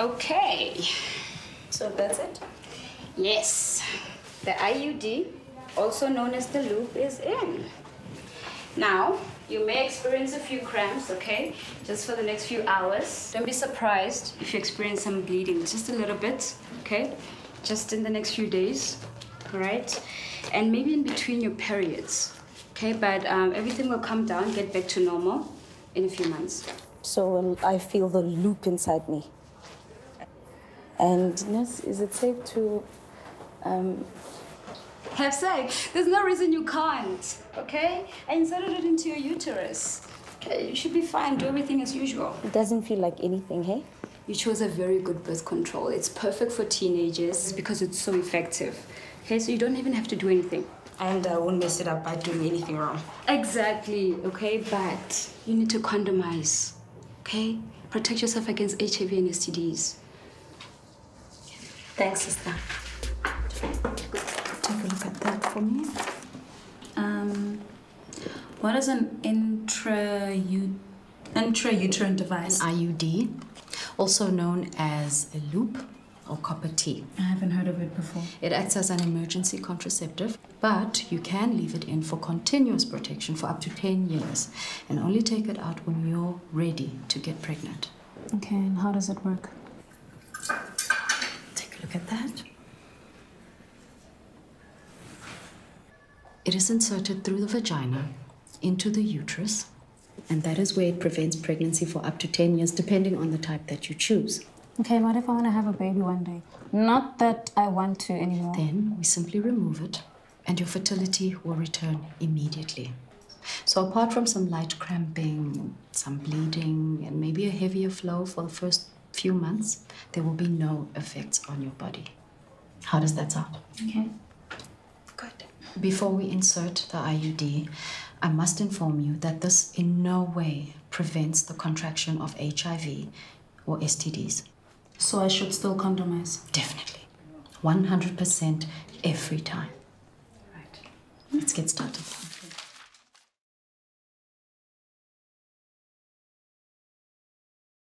Okay. So that's it? Yes. The IUD, also known as the loop, is in. Now, you may experience a few cramps, okay? Just for the next few hours. Don't be surprised if you experience some bleeding, just a little bit, okay? Just in the next few days, all right? And maybe in between your periods, okay? But um, everything will come down, get back to normal in a few months. So um, I feel the loop inside me. And nurse, is it safe to um, Have sex. There's no reason you can't, okay? I inserted it into your uterus. Okay, you should be fine. Do everything as usual. It doesn't feel like anything, hey? You chose a very good birth control. It's perfect for teenagers because it's so effective. Okay, so you don't even have to do anything. And I won't mess it up by doing anything wrong. Exactly, okay? But you need to condomize, okay? Protect yourself against HIV and STDs. Thanks, sister. Take a look at that for me. Um, what is an intra intrauterine device? An IUD, also known as a loop or copper T. I haven't heard of it before. It acts as an emergency contraceptive, but you can leave it in for continuous protection for up to 10 years and only take it out when you're ready to get pregnant. Okay, and how does it work? Look at that. It is inserted through the vagina into the uterus, and that is where it prevents pregnancy for up to 10 years, depending on the type that you choose. Okay, what if I want to have a baby one day? Not that I want to anymore. Then we simply remove it, and your fertility will return immediately. So, apart from some light cramping, some bleeding, and maybe a heavier flow for the first few months, there will be no effects on your body. How does that sound? Okay. Good. Before we insert the IUD, I must inform you that this in no way prevents the contraction of HIV or STDs. So I should still condomize? Definitely. 100% every time. Right. Let's get started.